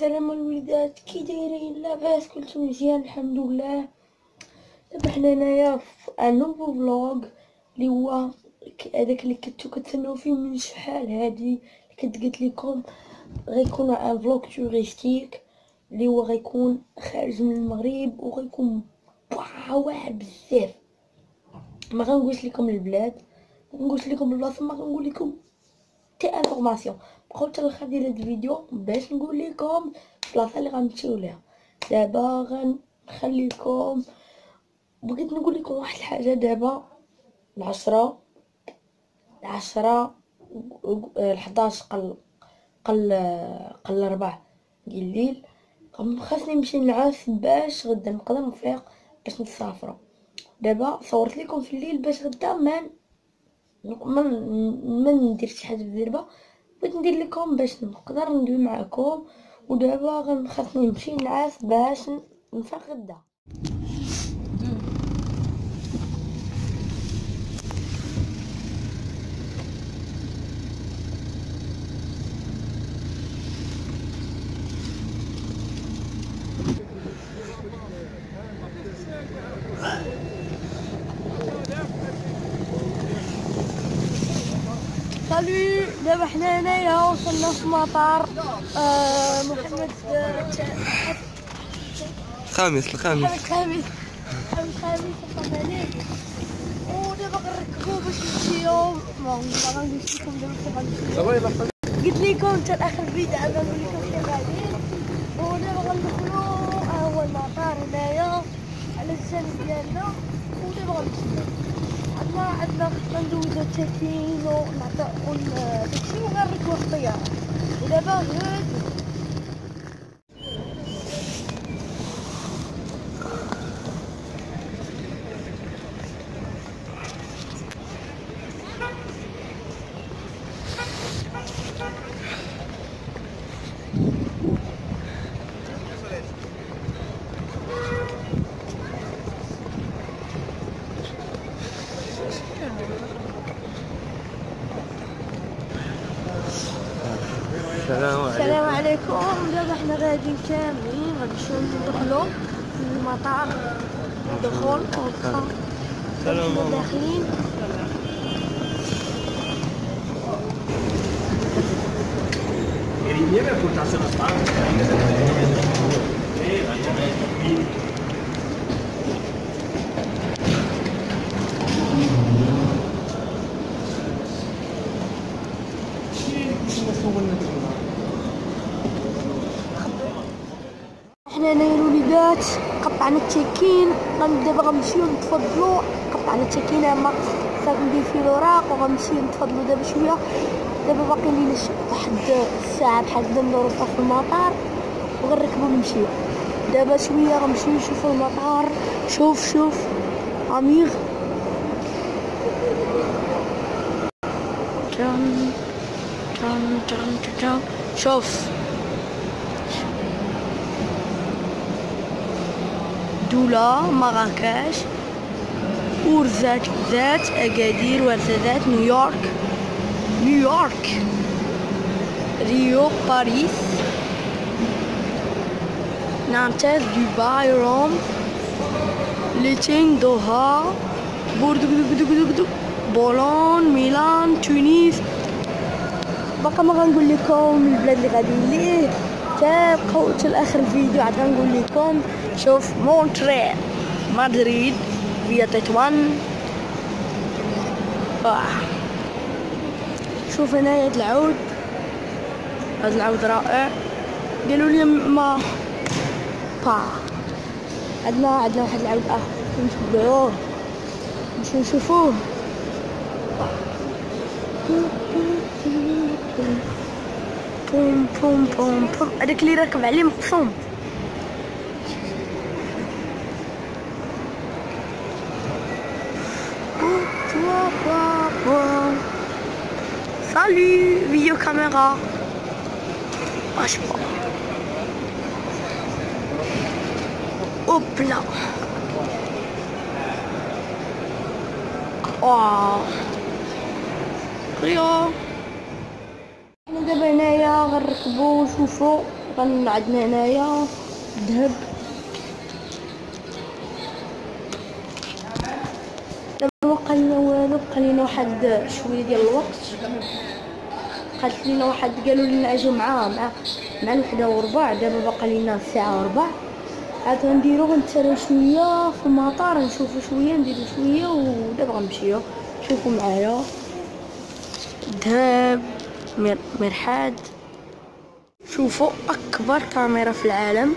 السلام الوليدات كي دايرين لاباس كلشي مزيان الحمد لله. دابا حنا هنايا في un nouveau vlog اللي هو هذاك اللي كنتو كتسناو فيه من شحال هادي اللي كنت قلت لكم غيكون un vlog touristique اللي هو غيكون خارج من المغرب وغيكون واعر بزاف. ما غنقولش لكم البلاد ما غنقولش لكم البلاصة ما غنقول لكم تا information حتى الآخر ديال هاد الفيديو باش نقول لكم البلاصه اللي غنمشيو ليها دابا غنخليكم بغيت نقول لكم واحد الحاجة دابا العشرة العشرة الحداش قل قل قل ربع ديال الليل خاصني نمشي نعس باش غدا نقدر نفيق باش نسافروا دابا صورت لكم في الليل باش غدا ما ما ما ندير شي حاجة بزربه بغيت ندير لكم باش نقدر ندوي معكم ودابا غن- خاصني نمشي نعس باش نفيق غدا سالو دابا حنا هنايا وصلنا في مطار آه محمد آه، الخامس الخامس. محمد خامس محمد خامس. وصلنا ليه ودابا غنركبو باش نمشيو ما ما غنقولش لكم دابا فين غنمشيو قلت لكم حتى الآخر فيديو غنقول لكم فين غاديين ودابا غندخلو ها هو المطار هنايا على الجانب ديالنا. ودابا غنمشيو. عندنا عندنا غندوزو التاكسين ونعطيو داكشي وغنركبو في الطيارة ودابا غير السلام عليكم عليكم دابا حنا غاديين كاملين غنمشيو ندخلو في المطار دخول وبقى سلام حنا ماما. داخلين حنا هنايا الوليدات قطعنا التشيكين غن دابا غنمشيو نتفضلو. قطعنا التشيكين أما صافي ندير فيه الاوراق وغنمشيو نتفضلو دابا شوية. دابا باقي لينا واحد الساعة بحال هكدا ندورو في المطار وغنركبو نمشيو دابا شوية غنمشيو نشوفو المطار. شوف شوف. أميغ. تن تن تن تن. شوف. دولا مراكش ورزات ذات أكادير ورزات نيويورك نيويورك ريو باريس نانتس دبي روم. ليتين دوها. بوردو بولون ميلان تونس باقا ما غنقول لكم البلاد اللي غاديين ليه تبقاو حتى لاخر الفيديو عاد غنقول لكم. شوف مونتريال مدريد فيا تطوان آه. شوف هنايا العود. هاد العود رائع. قالوا لي ما. با. عندنا عندنا واحد العود آه نتبعوه نمشيو نشوفوه. بوم بوم بوم بوم هذاك اللي راكب عليه مقسوم. Salut, vidéo caméra. Ah, je pas. Hop là. Oh. حنا دابا هنايا غنركبو ونشوفو طن عندنا هنايا ذهب دابا ما بقى لنا والو بقى لنا واحد شوية ديال الوقت. قالت لنا واحد قالوا لنا اجيو مع مع مع الوحدة وربع دابا باقا لنا الساعة وربع. عاد غنديرو غنتسالو شوية في المطار نشوفو شوية نديرو شوية ودابا غنمشيو. شوفوا معايا. مر- مرحاد شوفوا أكبر كاميرا في العالم.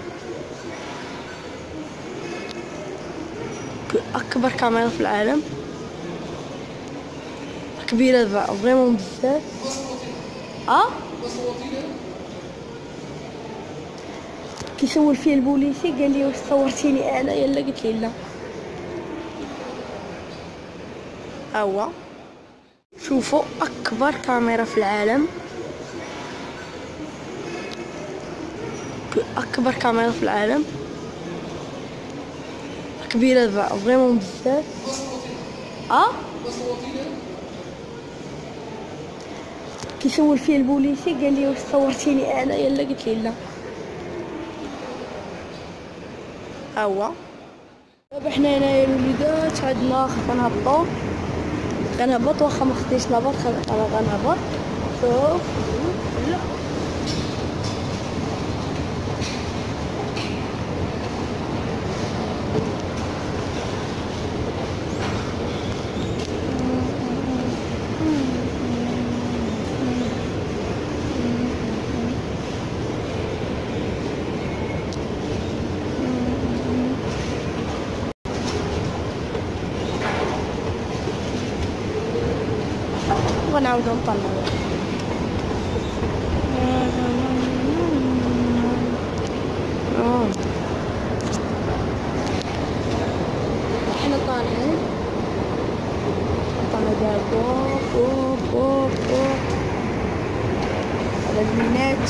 اكبر كاميرا في العالم. كبيرة دابا vraiment بزاف آه؟ كيسول فيا البوليسي قال لي واش صورتيني أنا؟ يلا قلت لي لا. هو شوفوا أكبر كاميرا في العالم. أكبر كاميرا في العالم. كبيرة دابا vraiment بزاف آه؟ كيسول فيا البوليسي قال لي واش صورتيني أنا؟ يلا قلت لي لا. هو دابا حنا هنايا الوليدات عندنا غنهبطو. غنهبط واخا ما خديتش نهبط غنهبط. شوف لا ونعاود نطلع آه. إحنا طالعين. طالع فوق على المينات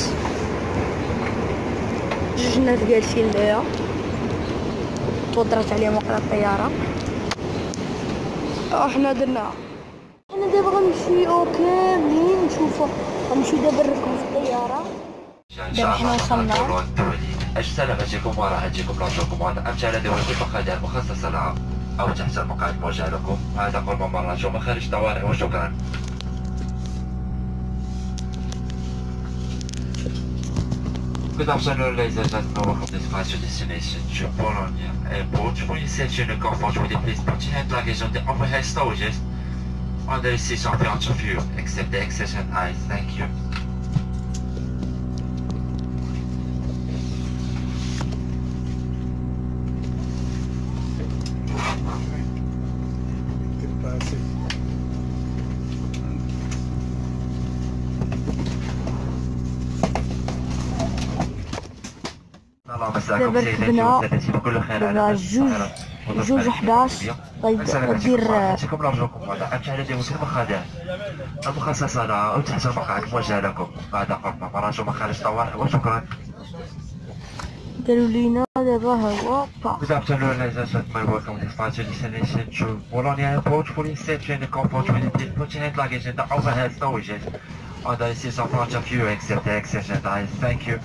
جوج جالسين ليا توضرت عليهم وقت الطيارة. إحنا درنا إحنا غنمشيو كاملين نشوفو غنمشيو دابا نركبو في الطيارة. دابا حنا وصلنا. أجل سلامتكم وراحتكم رجوكم وأمتع لديكم المخادع المخصصة لها أو تحت المقاعد الموجهة لكم. هذا قرب ممرات ومخارج طوارئ وشكرا. Good afternoon, ladies and gentlemen. Welcome to this flight to destination to Bologna Airport. Please set your comfort with the please put your hand luggage on the overhead storages. all the decision front of you. except the exception. I thank you. دابا ركبنا دابا جوج جوج وحداش غيد- غدير غادير نرجوكم هذا أمتع لديكم المخادع المخصصة لها أو تحت المقاعد الموجهة لكم بعد قرب مراج ومخارج طوارئ وشكرا قالوا لينا دابا هو با Good afternoon, ladies and gentlemen. Welcome to Flight to destination to Bologna Airport. Please set your comfort with the put your hand luggage in the overhead storages under the seats in front of you, except the accession eyes. Thank you.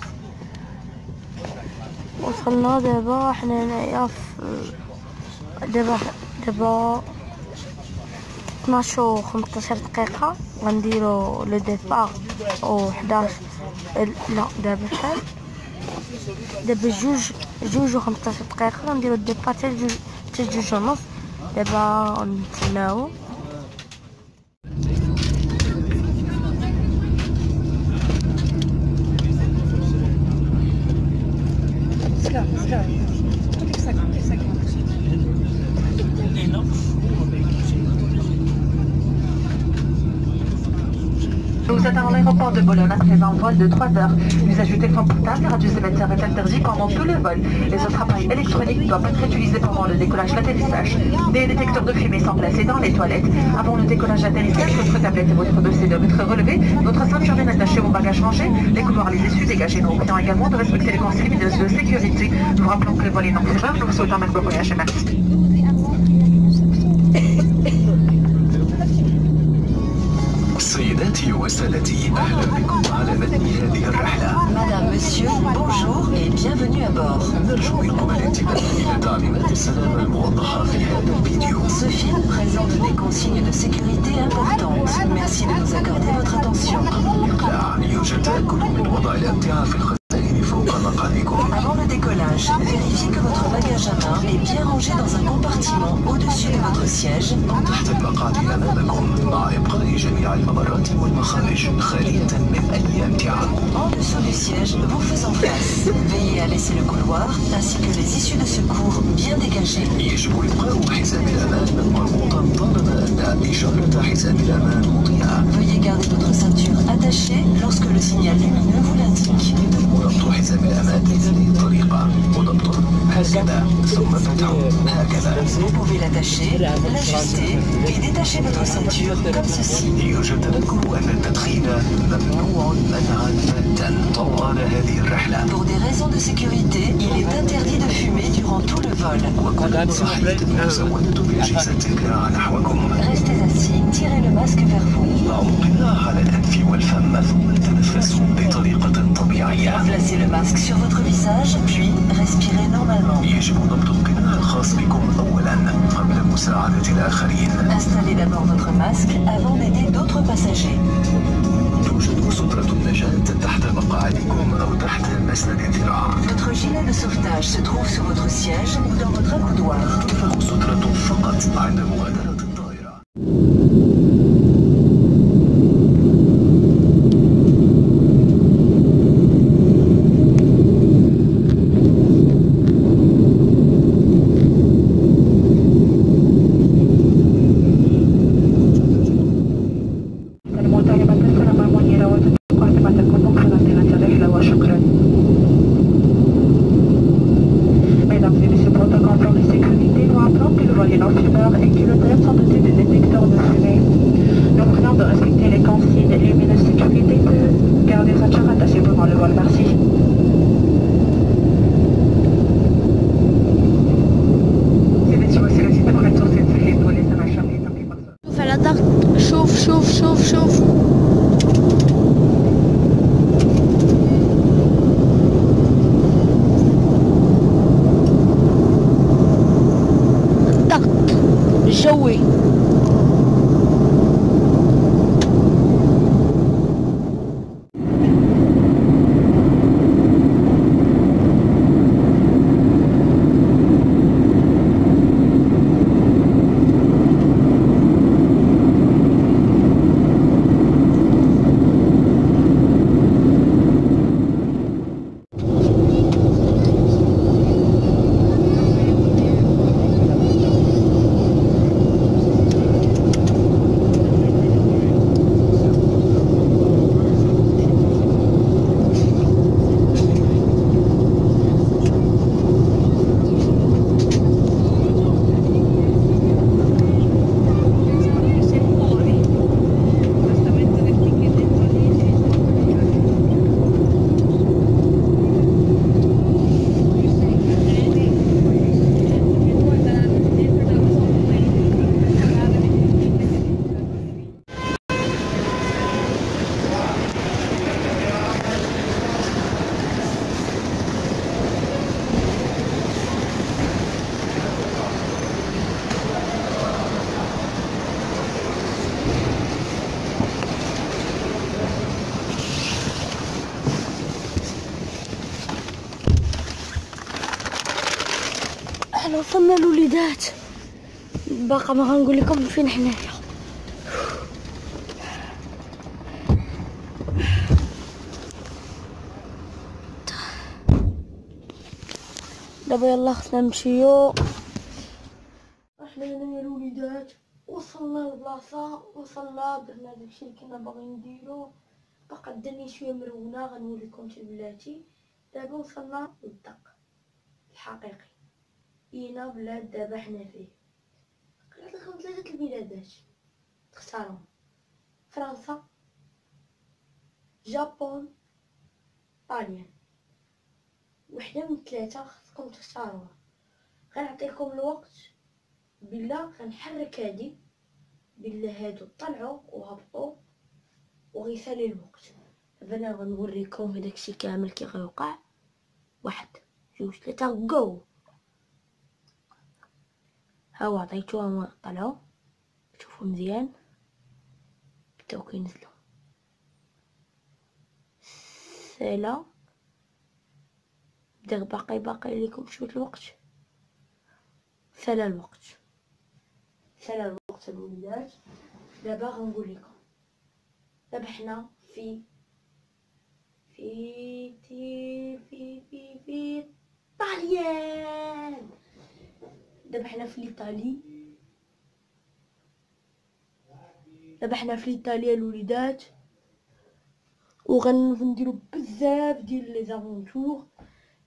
وصلنا دابا حنا هنايا في دابا دابا 12 و 15 دقيقة. غنديرو le départ أو 11 لا دابا شحال دابا جوج جوج و 15 دقيقة. غنديرو ال départ حتى جوج حتى جوج ونص. دابا نتسناو Okay. Êtes à l'aéroport de Bologne à présent, vol de 3 heures. L'usage du téléphone portable, radioémetteur est interdit pendant tout le vol. Les autres appareils électroniques doivent être utilisés pendant le décollage l'atterrissage. Des détecteurs de fumée sont placés dans les toilettes. Avant le décollage l'atterrissage, votre tablette et votre dossier doivent être relevés. Votre ceinture bien attachée, vos bagages rangés, les couloirs, les essuies dégagés. Nous prions également de respecter les consignes de sécurité. Nous rappelons que le vol est non fumeur. Nous vous souhaitons un bon voyage et merci. سيداتي وسادتي اهلا بكم على متن هذه الرحله Madame, monsieur, bonjour et bienvenue à bord. نرجو منكم الانتباه إلى تعليمات السلامة الموضحة في هذا الفيديو Ce film présente des consignes de sécurité importantes. Merci de nous accorder votre attention. لا يوجد تأكد من وضع الأمتعة في الخزائن فوق مقعدكم Avant le décollage, vérifiez que votre bagage à main est bien rangé dans un compartiment au-dessus de votre siège. تحت المقعد أمامكم مع إبقاء جميع الممرات والمخارج خالية من أي أمتعة En dessous du siège, vous faisant face. Veillez à laisser le couloir ainsi que les issues de secours bien dégagées. يجب إبقاء حزام الأمان مربوطا طالما أن إشارة حزام الأمان مضيئة Veuillez garder votre ceinture attachée lorsque le signal lumineux vous l'indique. Либо буду هكذا ثم فتحه هكذا Vous pouvez l'attacher, l'ajuster et détacher votre ceinture comme ceci. يوجد تذكر أن التدخين ممنوع منعا باتا طوال هذه الرحلة Pour des raisons de sécurité, il est interdit de fumer durant tout le vol. وكل صحية مزودة بأجهزة إبلاع نحوكم Restez assis, tirez le masque vers vous. ضعوا القلاع على الأنف والفم ثم تنفسوا بطريقة طبيعية Placez le masque sur votre visage, puis respirez normalement. يجب ضبط القناع الخاص بكم أولا قبل مساعدة الآخرين Installez d'abord votre masque avant d'aider d'autres passagers. توجد سترة النجاة تحت مقاعدكم أو تحت مسند الذراع Votre gilet de sauvetage se trouve sur votre siège ou dans votre accoudoir. تنفخ سترة فقط عند مغادرة ضغط شوف شوف شوف شوف الضغط الجوي إحنا وصلنا الوليدات باقا ما غنقول لكم فين حنايا. دابا يلا خصنا نمشيو. إحنا هنا الوليدات وصلنا للبلاصة وصلنا درنا داكشي اللي كنا باغيين نديرو. باقا الدنيا شوية مرونة غنوريكم بلاتي. دابا وصلنا للدق. الحقيقي. إينا بلاد دابا حنا فيه. قريت لكم ثلاثة البلادات. تختارهم. فرنسا جابون طاليان وحدة من الثلاثة خصكم تختاروها. غنعطيكم الوقت بلا غنحرك هادي بلا هادو طلعوا وهبطوا وغيسالي الوقت. أنا غنوريكم في داكشي كامل كي غيوقع واحد جوج ثلاثة جو هاو عطيتوهم طلعوا شوفوا مزيان. بداو كينزلوا سالا بدأ باقي باقي لكم شوية الوقت؟ سالا الوقت. سالا الوقت الوليدات دابا غنقول لكم. دابا حنا في في في في في في طاليان دابا حنا في ايطالي دابا حنا في ايطاليا الوليدات وغنديرو بزاف ديال لي زافونتور.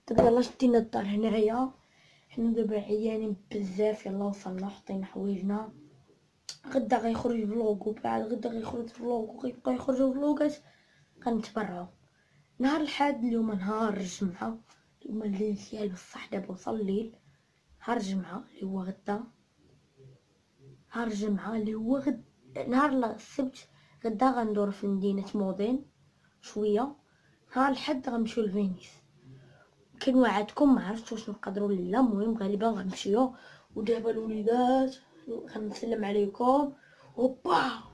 دابا يلاه شدينا الدار هنايا حنا دابا عيانين بزاف يلا وصلنا حطينا حوايجنا. غدا غيخرج vlog وبعد غدا غيخرج vlog وغيبقى يخرجوا فلوغات غنتبرعوا نهار الحد اليوم نهار الجمعة اليوم الليل ديال بصح دابا وصل الليل. نهار الجمعة اللي هو غدا. نهار الجمعة اللي هو غد نهار السبت غدا غندور في مدينة مودين شوية. نهار الحد غنمشيو لفينيس. كنوعدكم ما عرفتش واش نقدروا لا المهم غالبا غنمشيو. ودابا الوليدات غنسلم عليكم. هوبا!